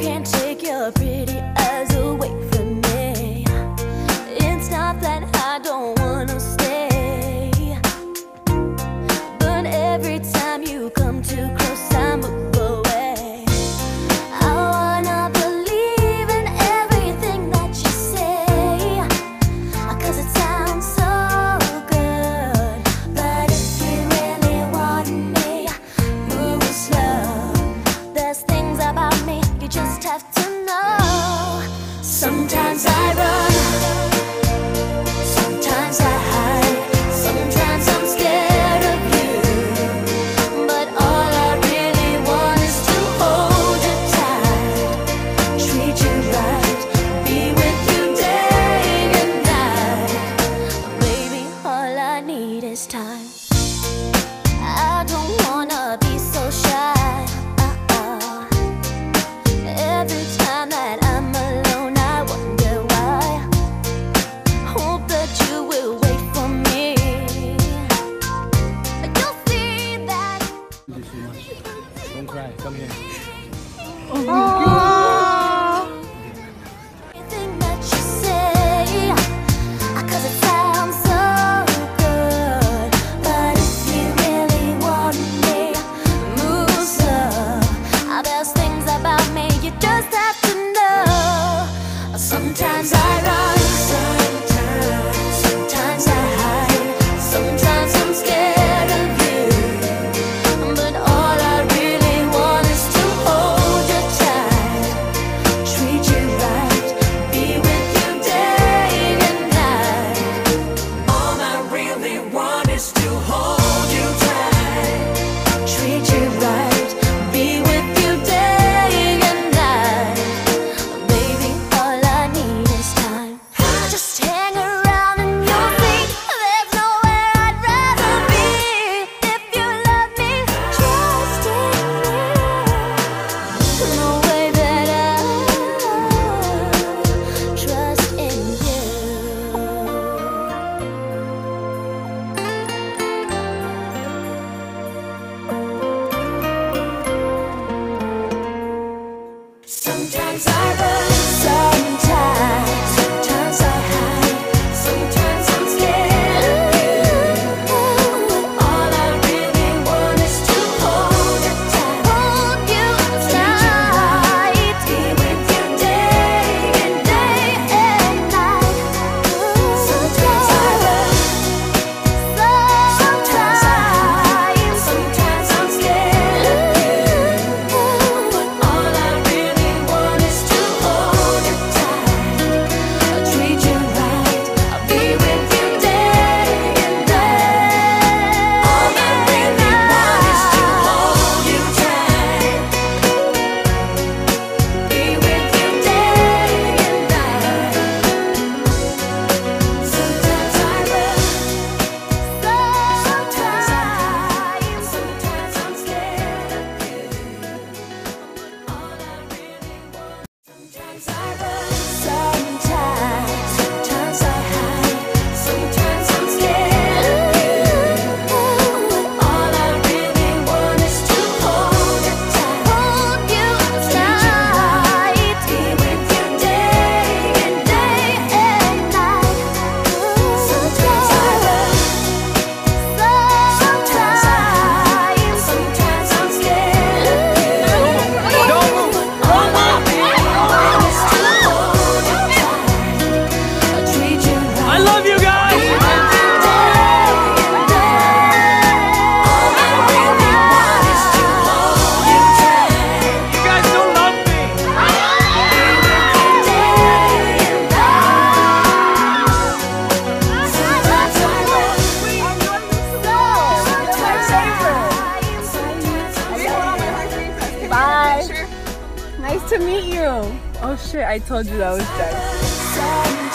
can't take your breath. Sometimes I shit, I told you that was Jack.